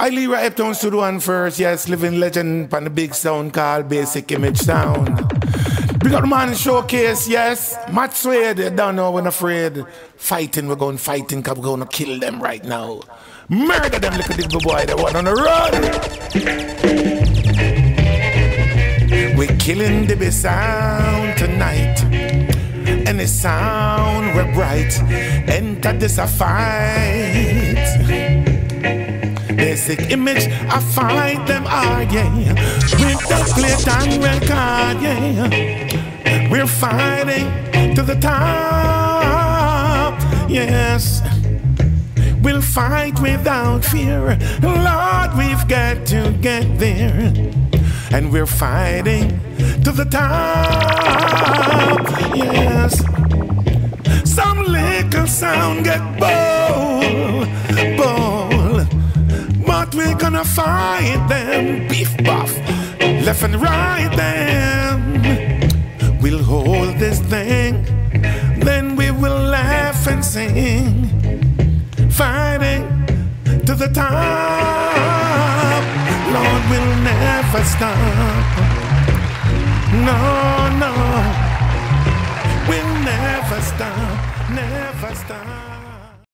I Heptones to the one first, yes, living legend on the big sound called Basic Image Sound. Big up man showcase, yes. Matt Suede, you don't know when afraid. Fighting, we're going fighting, cause we're gonna kill them right now. Murder them little big boy, they want on the run. We're killing the big sound tonight. And the sound we're bright. Enter this a fight. Basic image, I find them hard, yeah. With the plate and record, yeah. We're fighting to the top, yes. We'll fight without fear. Lord, we've got to get there. And we're fighting to the top, yes. Some little sound get bold. Gonna fight them, beef buff, left and right them. We'll hold this thing, then we will laugh and sing. Fighting to the top, Lord, we'll never stop. No, no, we'll never stop, never stop.